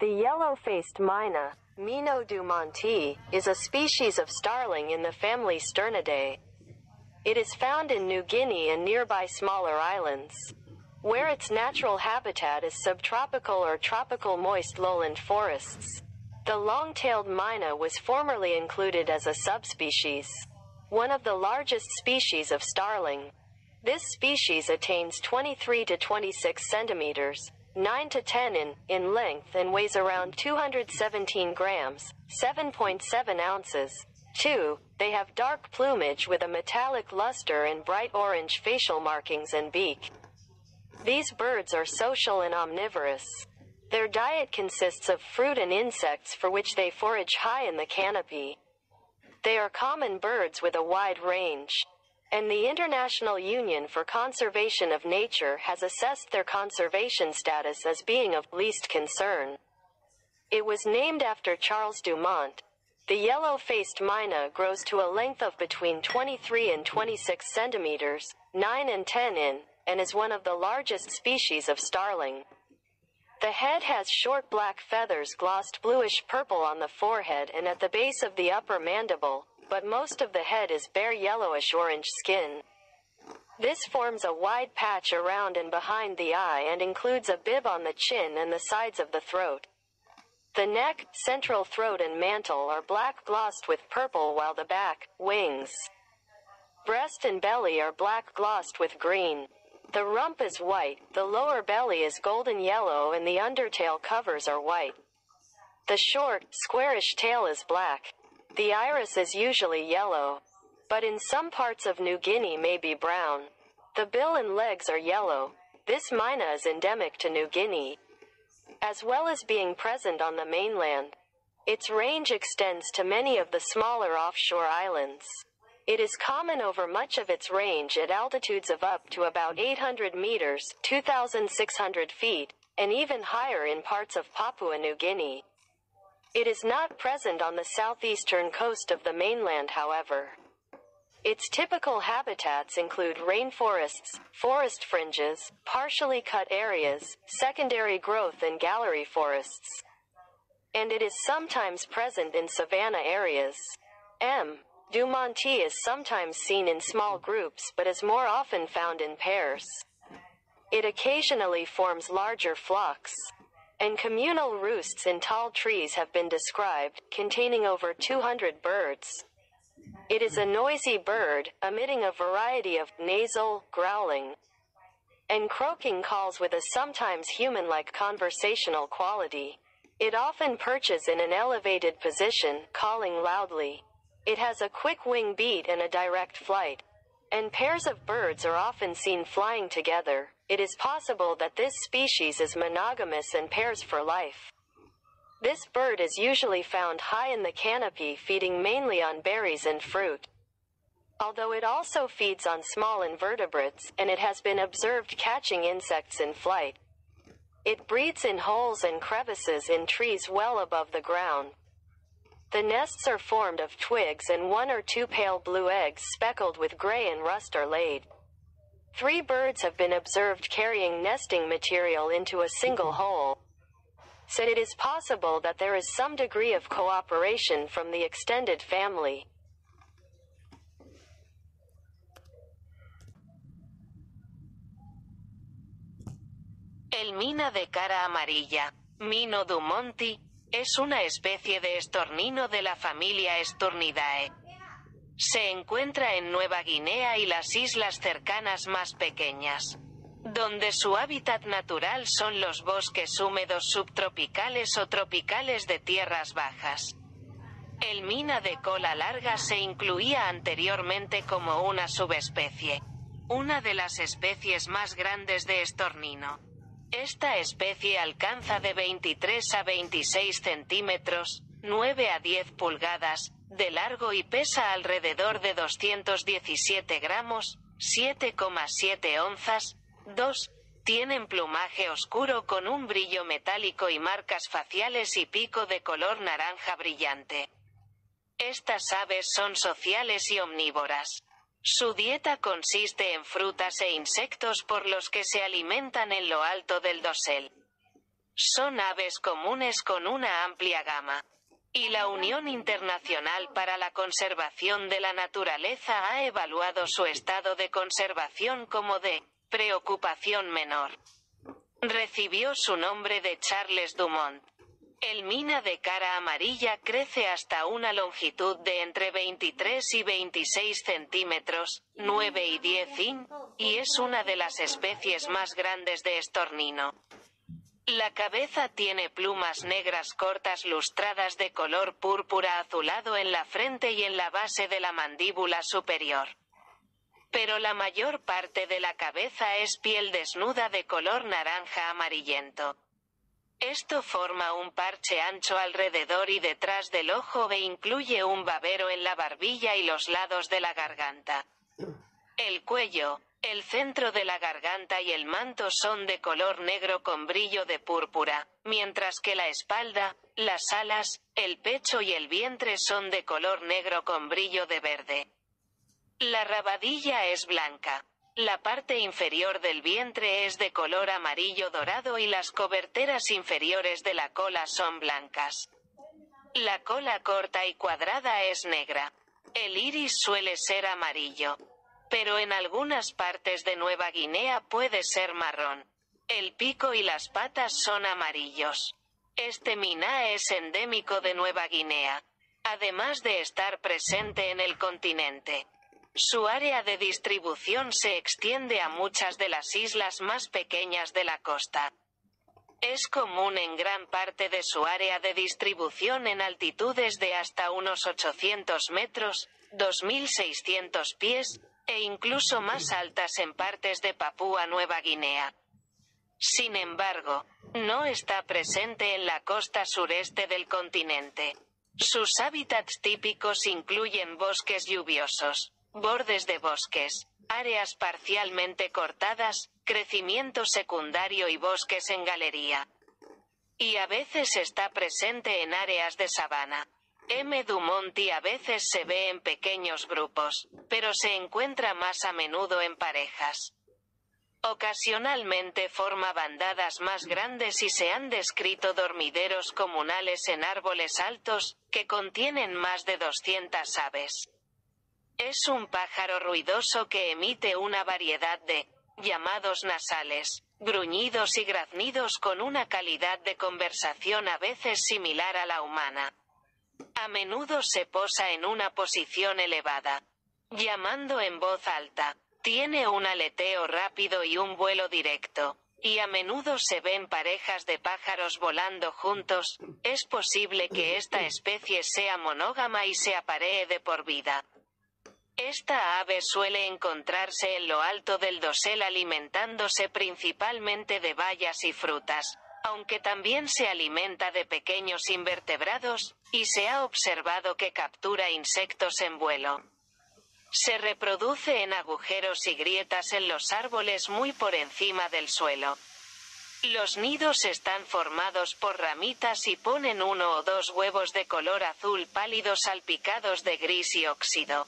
The yellow-faced myna, Mino Monti, is a species of starling in the family Sternidae. It is found in New Guinea and nearby smaller islands, where its natural habitat is subtropical or tropical moist lowland forests. The long-tailed myna was formerly included as a subspecies, one of the largest species of starling. This species attains 23 to 26 centimeters, 9 to 10 in, in length and weighs around 217 grams, 7.7 ounces. 2. They have dark plumage with a metallic luster and bright orange facial markings and beak. These birds are social and omnivorous. Their diet consists of fruit and insects for which they forage high in the canopy. They are common birds with a wide range and the International Union for Conservation of Nature has assessed their conservation status as being of least concern. It was named after Charles Dumont. The yellow-faced myna grows to a length of between 23 and 26 centimeters, 9 and 10 in, and is one of the largest species of starling. The head has short black feathers glossed bluish purple on the forehead and at the base of the upper mandible, but most of the head is bare yellowish orange skin. This forms a wide patch around and behind the eye and includes a bib on the chin and the sides of the throat. The neck, central throat and mantle are black glossed with purple while the back, wings, breast and belly are black glossed with green. The rump is white, the lower belly is golden yellow and the undertail covers are white. The short, squarish tail is black. The iris is usually yellow, but in some parts of New Guinea may be brown. The bill and legs are yellow. This mina is endemic to New Guinea, as well as being present on the mainland. Its range extends to many of the smaller offshore islands. It is common over much of its range at altitudes of up to about 800 meters, 2,600 feet, and even higher in parts of Papua New Guinea. It is not present on the southeastern coast of the mainland, however. Its typical habitats include rainforests, forest fringes, partially cut areas, secondary growth, and gallery forests. And it is sometimes present in savanna areas. M. Dumonti is sometimes seen in small groups but is more often found in pairs. It occasionally forms larger flocks and communal roosts in tall trees have been described, containing over 200 birds. It is a noisy bird, emitting a variety of nasal, growling, and croaking calls with a sometimes human-like conversational quality. It often perches in an elevated position, calling loudly. It has a quick wing beat and a direct flight. And pairs of birds are often seen flying together. It is possible that this species is monogamous and pairs for life. This bird is usually found high in the canopy feeding mainly on berries and fruit. Although it also feeds on small invertebrates, and it has been observed catching insects in flight. It breeds in holes and crevices in trees well above the ground. The nests are formed of twigs and one or two pale blue eggs speckled with gray and rust are laid. Three birds have been observed carrying nesting material into a single hole. Said it is possible that there is some degree of cooperation from the extended family. El mina de cara amarilla, Mino dumonti, es una especie de estornino de la familia Esturnidae. Se encuentra en Nueva Guinea y las islas cercanas más pequeñas, donde su hábitat natural son los bosques húmedos subtropicales o tropicales de tierras bajas. El mina de cola larga se incluía anteriormente como una subespecie, una de las especies más grandes de estornino. Esta especie alcanza de 23 a 26 centímetros, 9 a 10 pulgadas, de largo y pesa alrededor de 217 gramos, 7,7 onzas. 2. Tienen plumaje oscuro con un brillo metálico y marcas faciales y pico de color naranja brillante. Estas aves son sociales y omnívoras. Su dieta consiste en frutas e insectos por los que se alimentan en lo alto del dosel. Son aves comunes con una amplia gama. Y la Unión Internacional para la Conservación de la Naturaleza ha evaluado su estado de conservación como de preocupación menor. Recibió su nombre de Charles Dumont. El mina de cara amarilla crece hasta una longitud de entre 23 y 26 centímetros, 9 y 10 in, y es una de las especies más grandes de estornino. La cabeza tiene plumas negras cortas lustradas de color púrpura azulado en la frente y en la base de la mandíbula superior. Pero la mayor parte de la cabeza es piel desnuda de color naranja amarillento. Esto forma un parche ancho alrededor y detrás del ojo e incluye un babero en la barbilla y los lados de la garganta. El cuello, el centro de la garganta y el manto son de color negro con brillo de púrpura, mientras que la espalda, las alas, el pecho y el vientre son de color negro con brillo de verde. La rabadilla es blanca. La parte inferior del vientre es de color amarillo dorado y las coberteras inferiores de la cola son blancas. La cola corta y cuadrada es negra. El iris suele ser amarillo. Pero en algunas partes de Nueva Guinea puede ser marrón. El pico y las patas son amarillos. Este mina es endémico de Nueva Guinea. Además de estar presente en el continente. Su área de distribución se extiende a muchas de las islas más pequeñas de la costa. Es común en gran parte de su área de distribución en altitudes de hasta unos 800 metros, 2.600 pies, e incluso más altas en partes de Papúa Nueva Guinea. Sin embargo, no está presente en la costa sureste del continente. Sus hábitats típicos incluyen bosques lluviosos, bordes de bosques, áreas parcialmente cortadas, crecimiento secundario y bosques en galería. Y a veces está presente en áreas de sabana. M. dumonti a veces se ve en pequeños grupos, pero se encuentra más a menudo en parejas. Ocasionalmente forma bandadas más grandes y se han descrito dormideros comunales en árboles altos, que contienen más de 200 aves. Es un pájaro ruidoso que emite una variedad de llamados nasales, gruñidos y graznidos con una calidad de conversación a veces similar a la humana. A menudo se posa en una posición elevada, llamando en voz alta. Tiene un aleteo rápido y un vuelo directo, y a menudo se ven parejas de pájaros volando juntos. Es posible que esta especie sea monógama y se aparee de por vida. Esta ave suele encontrarse en lo alto del dosel alimentándose principalmente de bayas y frutas, aunque también se alimenta de pequeños invertebrados, y se ha observado que captura insectos en vuelo. Se reproduce en agujeros y grietas en los árboles muy por encima del suelo. Los nidos están formados por ramitas y ponen uno o dos huevos de color azul pálido salpicados de gris y óxido.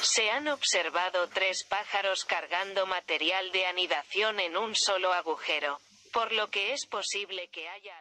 Se han observado tres pájaros cargando material de anidación en un solo agujero, por lo que es posible que haya